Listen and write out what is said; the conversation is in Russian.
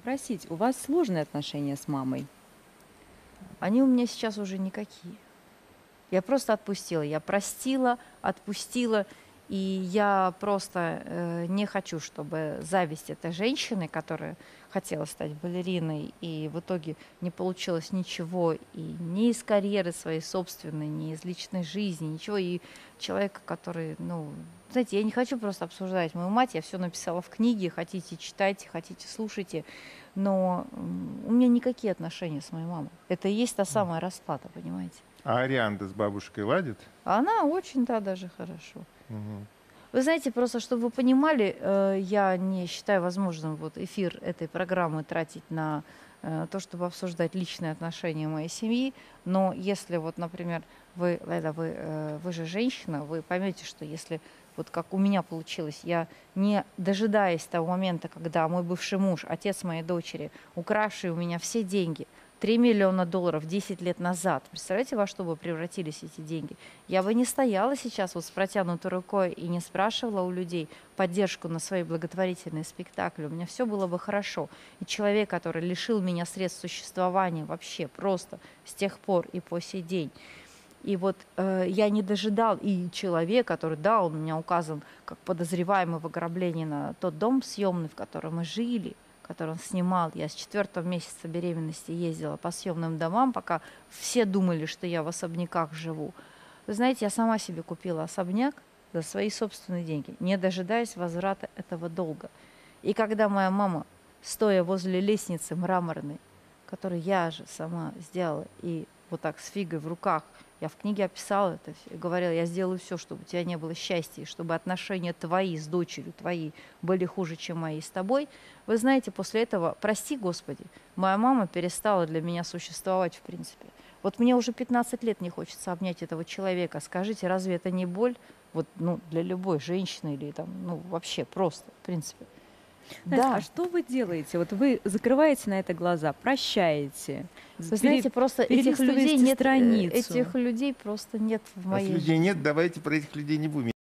Просить, у вас сложные отношения с мамой? Они у меня сейчас уже никакие. Я просто отпустила. Я простила, отпустила. И я просто э, не хочу, чтобы зависть этой женщины, которая хотела стать балериной, и в итоге не получилось ничего, и ни из карьеры своей собственной, ни из личной жизни, ничего. И человека, который, ну, знаете, я не хочу просто обсуждать мою мать, я все написала в книге, хотите читайте, хотите слушайте, но у меня никакие отношения с моей мамой. Это и есть та самая расплата, понимаете? А Арианда с бабушкой ладит? Она очень, да, даже хорошо. Вы знаете, просто чтобы вы понимали, э, я не считаю возможным вот эфир этой программы тратить на э, то, чтобы обсуждать личные отношения моей семьи. Но если вот, например, вы, Лайда, вы, э, вы же женщина, вы поймете, что если вот как у меня получилось, я не дожидаясь того момента, когда мой бывший муж, отец моей дочери, укравший у меня все деньги, 3 миллиона долларов 10 лет назад. Представляете, во что бы превратились эти деньги? Я бы не стояла сейчас вот с протянутой рукой и не спрашивала у людей поддержку на свои благотворительные спектакли. У меня все было бы хорошо. И человек, который лишил меня средств существования вообще просто с тех пор и по сей день. И вот э, я не дожидал, и человек, который, да, он у меня указан как подозреваемый в ограблении на тот дом съемный, в котором мы жили, который он снимал. Я с четвертого месяца беременности ездила по съемным домам, пока все думали, что я в особняках живу. Вы знаете, я сама себе купила особняк за свои собственные деньги, не дожидаясь возврата этого долга. И когда моя мама, стоя возле лестницы мраморной, которую я же сама сделала, и вот так с фигой в руках, я в книге описала это, говорила, я сделаю все, чтобы у тебя не было счастья, чтобы отношения твои с дочерью твои были хуже, чем мои с тобой. Вы знаете, после этого, прости Господи, моя мама перестала для меня существовать в принципе. Вот мне уже 15 лет не хочется обнять этого человека. Скажите, разве это не боль? Вот, ну, для любой женщины или там, ну, вообще просто, в принципе. Настя, да, а что вы делаете? Вот вы закрываете на это глаза, прощаете. вы знаете, просто этих людей нет, э, страницу. этих людей просто нет в моей людей нет, давайте про этих людей не будем.